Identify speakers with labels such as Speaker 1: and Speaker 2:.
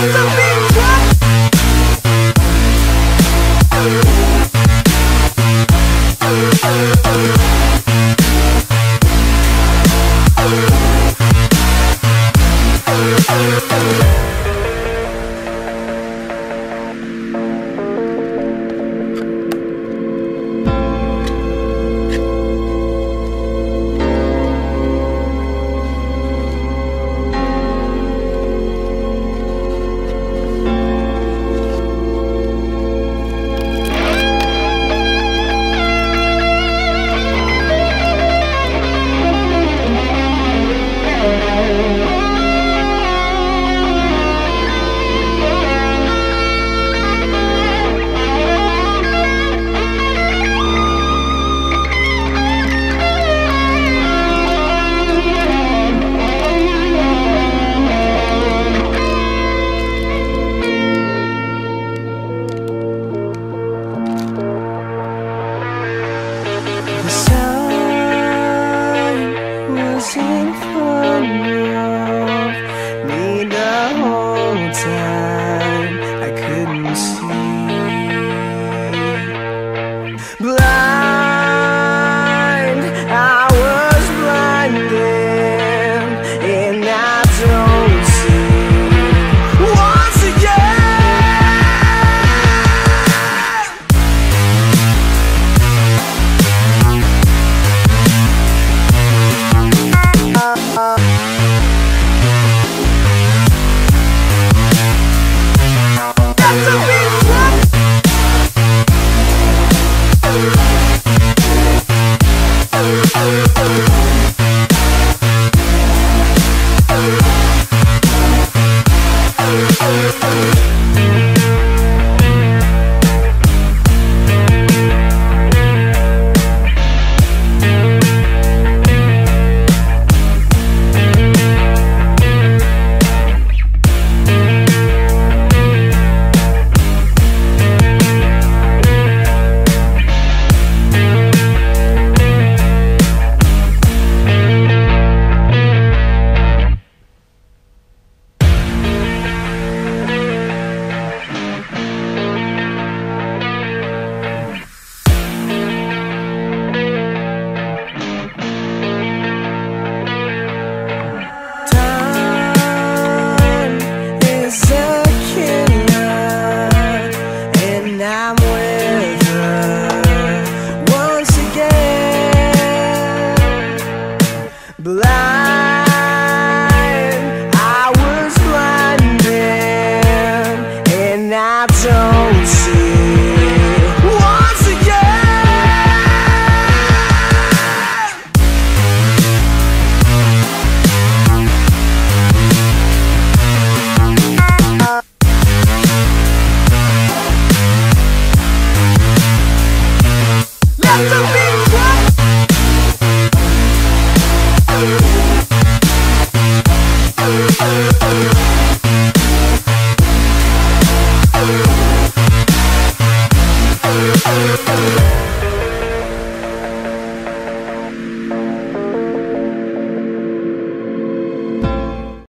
Speaker 1: Thank you. Inside. Yeah. Bye.